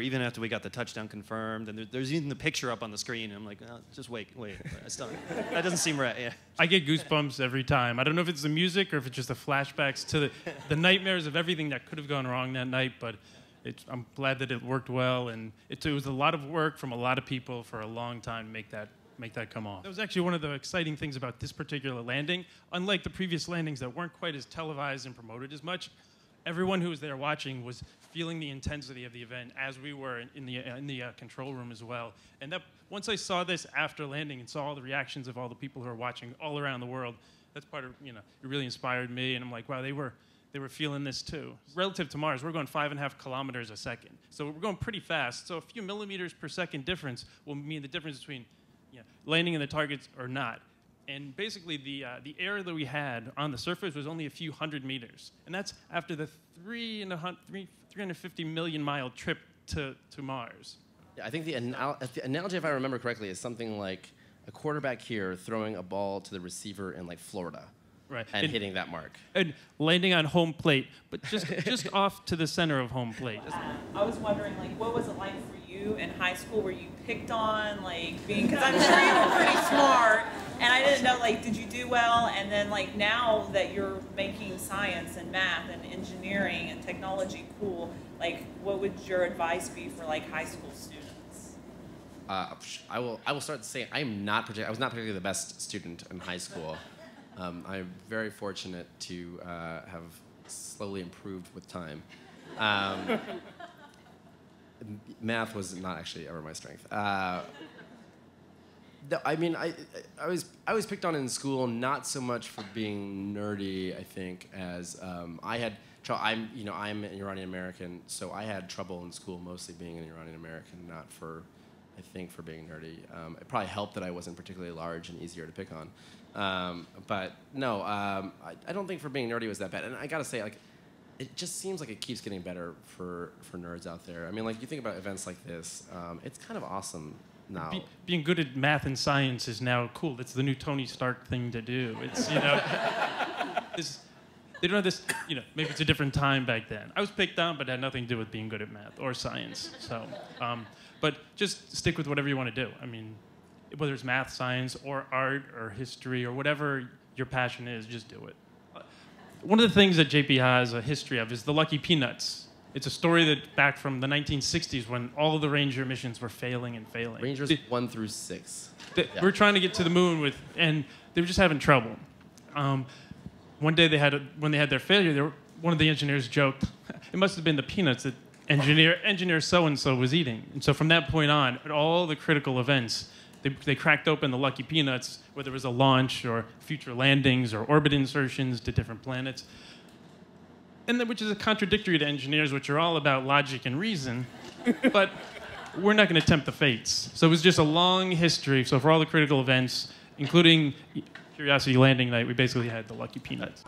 even after we got the touchdown confirmed. And there, there's even the picture up on the screen. And I'm like, oh, just wait, wait. I still, that doesn't seem right. Yeah. I get goosebumps every time. I don't know if it's the music or if it's just the flashbacks to the, the nightmares of everything that could have gone wrong that night. But it's, I'm glad that it worked well. And it, it was a lot of work from a lot of people for a long time to make that make that come off. That was actually one of the exciting things about this particular landing. Unlike the previous landings that weren't quite as televised and promoted as much, everyone who was there watching was feeling the intensity of the event as we were in the, in the uh, control room as well. And that, once I saw this after landing and saw all the reactions of all the people who are watching all around the world, that's part of, you know, it really inspired me. And I'm like, wow, they were, they were feeling this too. Relative to Mars, we're going five and a half kilometers a second. So we're going pretty fast. So a few millimeters per second difference will mean the difference between you know, landing in the targets or not. And basically, the, uh, the air that we had on the surface was only a few hundred meters. And that's after the three and a hun- three, 350 million mile trip to, to Mars. Yeah, I think the, anal- the analogy, if I remember correctly, is something like a quarterback here throwing a ball to the receiver in like Florida. Right. And, hitting that mark. And landing on home plate, but just just off to the center of home plate. I was wondering, like, what was it like for you in high school? Were you picked on, like, being? Because I'm sure you were pretty smart, and know, like, did you do well? And then, like, now that you're making science and math and engineering and technology cool, like, what would your advice be for like high school students? Uh, I will. I will start to say I am not. I was not particularly the best student in high school. Um, I'm very fortunate to uh, have slowly improved with time. Um, math was not actually ever my strength. Uh, no, I mean, I, I was I was picked on in school not so much for being nerdy, I think, as um, I had. I'm you know I'm an Iranian American, so I had trouble in school mostly being an Iranian American, not for I think for being nerdy. Um, it probably helped that I wasn't particularly large and easier to pick on. Um, but no, um, I, I, don't think for being nerdy was that bad. And I gotta say, like, it just seems like it keeps getting better for, for nerds out there. I mean, like, you think about events like this, um, it's kind of awesome now. Be, being good at math and science is now cool. It's the new Tony Stark thing to do. It's, you know, this, they don't have this, you know, maybe it's a different time back then. I was picked on, but had nothing to do with being good at math or science. So, um, but just stick with whatever you want to do. I mean, whether it's math, science, or art, or history, or whatever your passion is, just do it. One of the things that JPL has a history of is the Lucky Peanuts. It's a story that back from the 1960s when all of the Ranger missions were failing and failing. Rangers the, one through six. The, yeah. We're trying to get to the moon with, and they were just having trouble. Um, one day they had, a, when they had their failure, were, one of the engineers joked, it must have been the peanuts that engineer engineer so and so was eating. And so from that point on, at all the critical events, they, they cracked open the Lucky Peanuts, whether it was a launch or future landings or orbit insertions to different planets. And which is a contradictory to engineers, which are all about logic and reason. but we're not going to tempt the fates. So it was just a long history. So for all the critical events, including Curiosity landing night, we basically had the Lucky Peanuts.